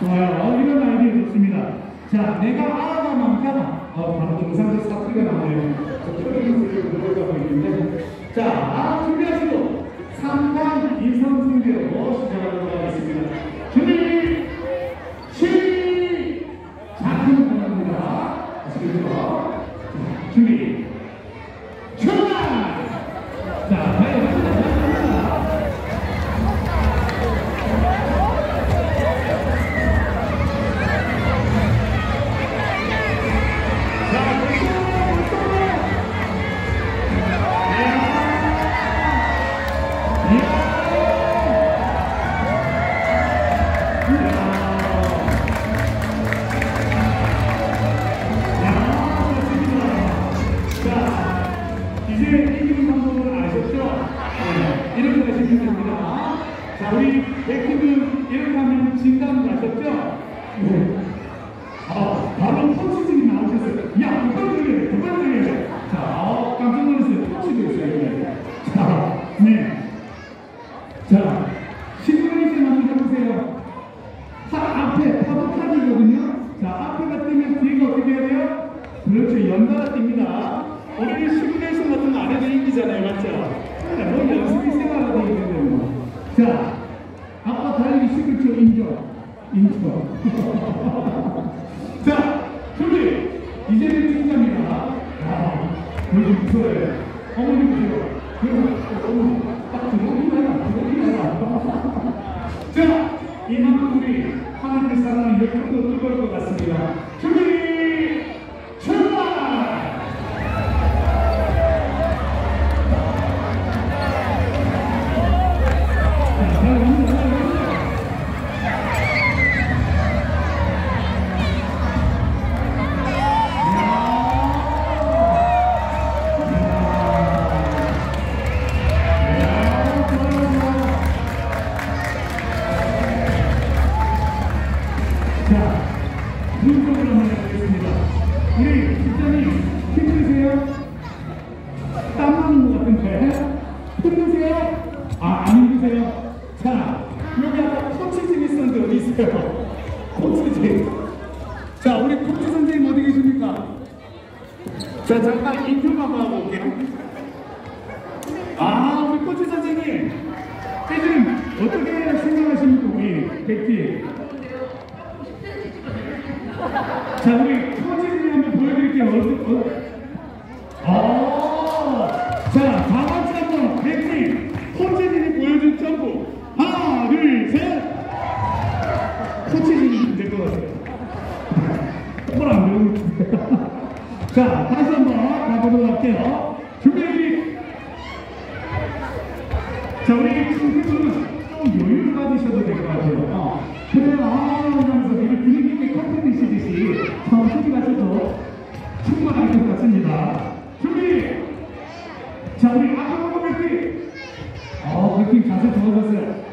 좋아요. 이런 아이디어 좋습니다. 자, 내가 알아가 많다. 어, 바로 정상적 사투리가 나오네요. 저 표현을 들어가고 있는데. 자, 아, 준비하시고 3 자, 우리 백팀은 이렇게 하면 진단 가셨죠? 네. 아, 바로 터치진이 나오셨어요. 야, 두 번째. 자, 어, 깜짝 놀랐어요. 터치도 있어요, 이게. 자, 네. 자, 신부님 씨 한번 해보세요. 파, 앞에 파도타기거든요. 자, 앞에가 뜨면 뒤가 어떻게 해야 돼요? 연달아 뜹니다. 우리 시뮬레이션 같은 거 안 해도 이기잖아요. 맞죠? 네, 뭐 연습이 생활화되어 있는데. 자, 아빠 달리기 11초 인정. 인정. 자, 준비! 이제는 진짜입니다. 아, 벌써 무서워요. 어머니. 그래서, 어머니, 딱 들어오기만, 들어오기만. 자, 이만큼 우리 하나님의 사랑을 이렇게 또 뜨거울 것 같습니다. 안 힘드세요? 자, 여기 아까 코치진 있었는데 어디 있어요? 코치진. 자, 우리 코치 선생님 어디 계십니까? 자, 잠깐 인터뷰 한번 하고 올게요. 아, 우리 코치 선생님. 선생님, 어떻게 생각하십니까, 우리 백팀? 자, 우리 코치님 한번 보여드릴게요. 어, 어. 아, 자, 다 같이 한번 백팀 코치님이 보여준 점프. 하나, 둘, 셋. 코치님이 될것 같아요. 뭘안 배우고 자, 다시 한번 가보도록 할게요. 준비! 자, 우리 친구들은 좀 여유를 가지셔도 될 것 같아요. 어. 그래요. 준비! 자, 우리 보고 백팀! 어, 백팀 자세 좋아졌어요.